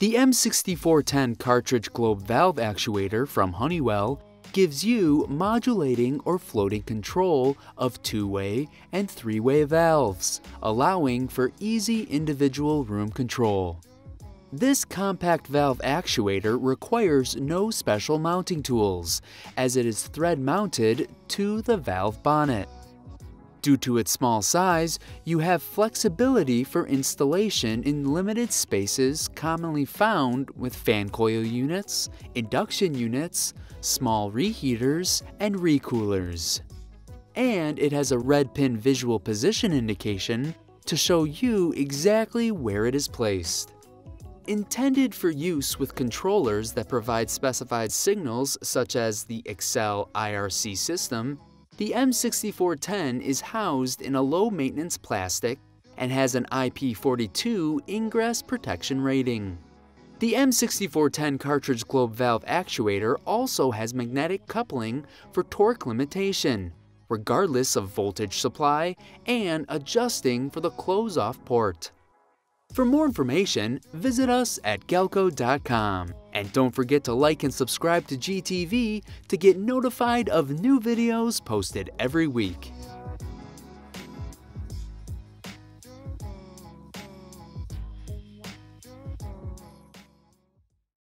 The M6410 cartridge globe valve actuator from Honeywell gives you modulating or floating control of two-way and three-way valves, allowing for easy individual room control. This compact valve actuator requires no special mounting tools, as it is thread mounted to the valve bonnet. Due to its small size, you have flexibility for installation in limited spaces commonly found with fan coil units, induction units, small reheaters, and recoolers. And it has a red pin visual position indication to show you exactly where it is placed. Intended for use with controllers that provide specified signals such as the Excel IRC system, the M6410 is housed in a low-maintenance plastic and has an IP42 ingress protection rating. The M6410 cartridge globe valve actuator also has magnetic coupling for torque limitation, regardless of voltage supply, and adjusting for the close-off port. For more information, visit us at galco.com. And don't forget to like and subscribe to GTV to get notified of new videos posted every week.